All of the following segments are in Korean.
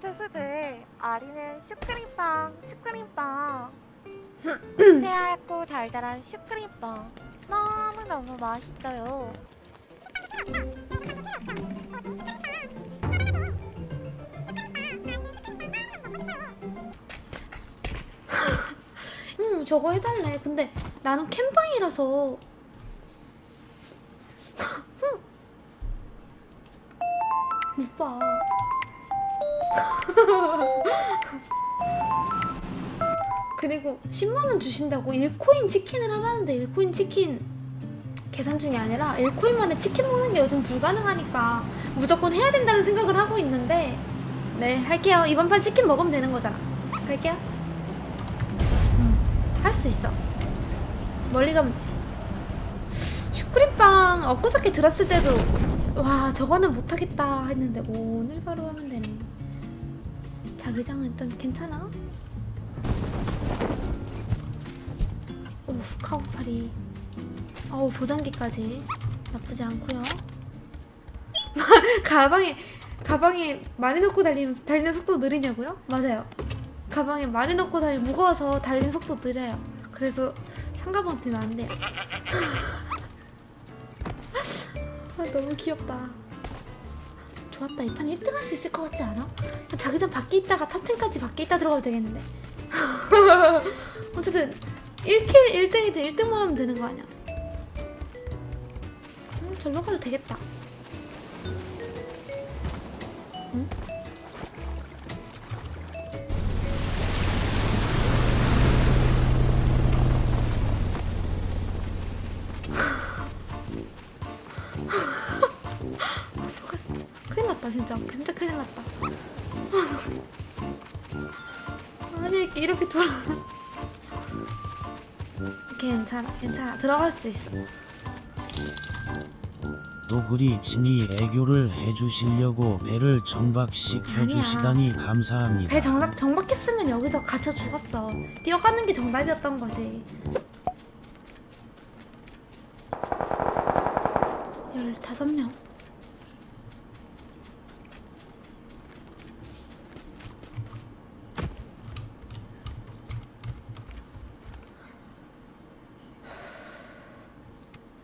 투수들 아리는 슈크림빵 슈크림빵. 새하얗고 달달한 슈크림빵. 너무너무 맛있어요. 응 저거 해달래. 근데 나는 캠방이라서. 오빠 그리고 10만원 주신다고 1코인 치킨을 하라는데 1코인 치킨 계산 중이 아니라 1코인만에 치킨 먹는 게 요즘 불가능하니까 무조건 해야 된다는 생각을 하고 있는데 네 할게요. 이번 판 치킨 먹으면 되는 거잖아. 갈게요. 할수 있어. 멀리 가면 슈크림빵 엊그저께 들었을 때도 와 저거는 못하겠다 했는데 오늘 바로 하면 되네 자기장은 일단 괜찮아? 오 카우파리. 어우 보정기까지. 나쁘지 않고요. 가방에 가방에 많이 넣고 달리면 달리는 속도 느리냐고요? 맞아요. 가방에 많이 넣고 다니면 무거워서 달리는 속도 느려요. 그래서 삼가방 들면 안 돼요 아, 너무 귀엽다 좋았다 이 판 1등 할 수 있을 것 같지 않아? 자기장 밖에 있다가 top 10까지 밖에 있다 들어가도 되겠는데 어쨌든 1킬 1등이든 1등만 하면 되는 거 아니야 음, 절로 가도 되겠다 응? 진짜 진짜 큰일 났다. 아니 이렇게, 이렇게 돌아. 괜찮아 괜찮아. 들어갈 수 있어. 또 그리 친히 애교를 해주시려고 배를 정박시켜주시다니 감사합니다. 배 정답 정박했으면 여기서 갇혀 죽었어. 뛰어가는 게 정답이었던 거지. 15명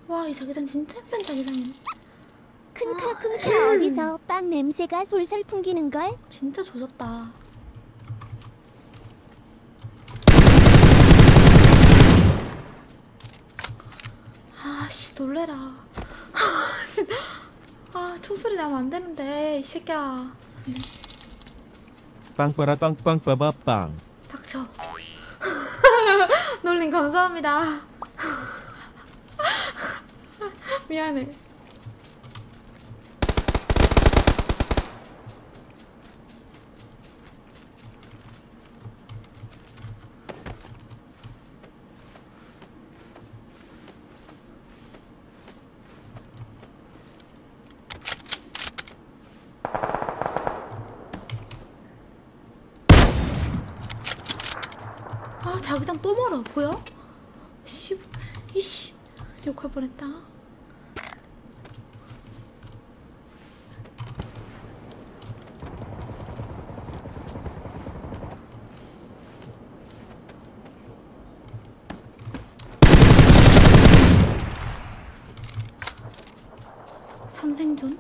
와 이 자기장 진짜 예쁜 자기장이네 킁카킁카 어디서 빵 냄새가 솔솔 풍기는걸? 진짜 조졌다. 아씨 놀래라. 아, 씨. 아 총소리 나면 안 되는데 이 새끼야. 빵빠라 빵빵빠바빵 닥쳐. 놀림 감사합니다. 미안해. 아 자기장 또 멀어 보여? 씨 이씨 욕할 뻔했다 생존?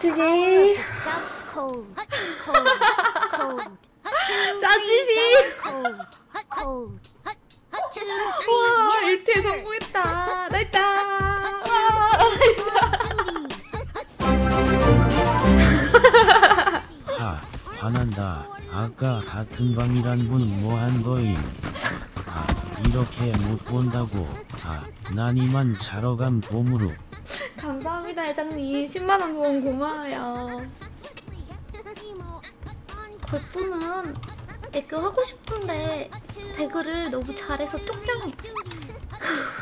Code. Code. 와 1티에 성공했다 나 있다 와, 나 있다 하, 화난 미안하단다. 아까 같은 방이란 분 뭐 한 거임? 아, 이렇게 못 본다고. 아, 난 이만 자러 감 봄으로. 감사합니다 회장님. 10만원 후원 고마워요. 골프는 애교 하고 싶은데 배그를 너무 잘해서 뚝경이